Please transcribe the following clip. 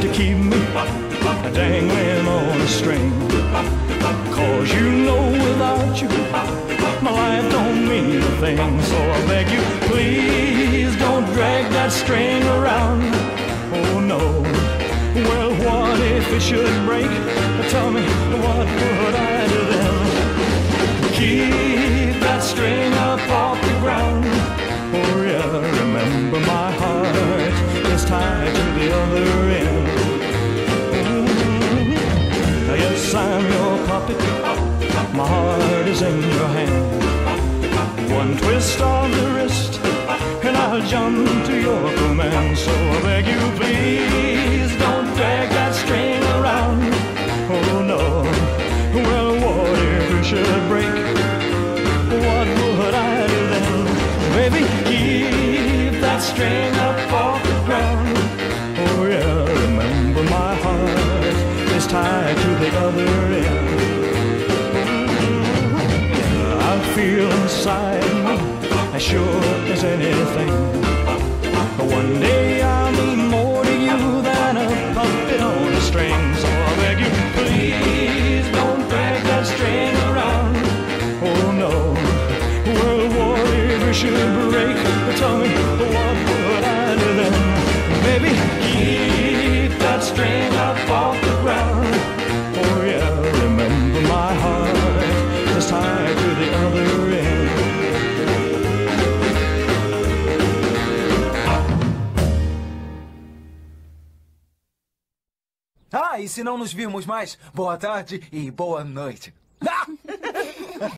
to keep me dangling on a string. Cause you know without you, my life don't mean a thing. So I beg you, please don't drag that string around. Oh no. Well, what if it should break? Tell me what to the other end. Mm. Yes, I'm your puppet. My heart is in your hand. One twist of the wrist, and I'll jump to your command. So I beg you, please don't drag that string around. Oh no. Well, what if it should break? What would I do then? Baby, keep that string to the other end. I feel inside me as sure as anything. One day I'll mean more to you than a puppet on a string. So oh, I beg you, please don't drag that string around. Oh no, what if it should break? Tell me, e se não nos virmos mais, boa tarde e boa noite.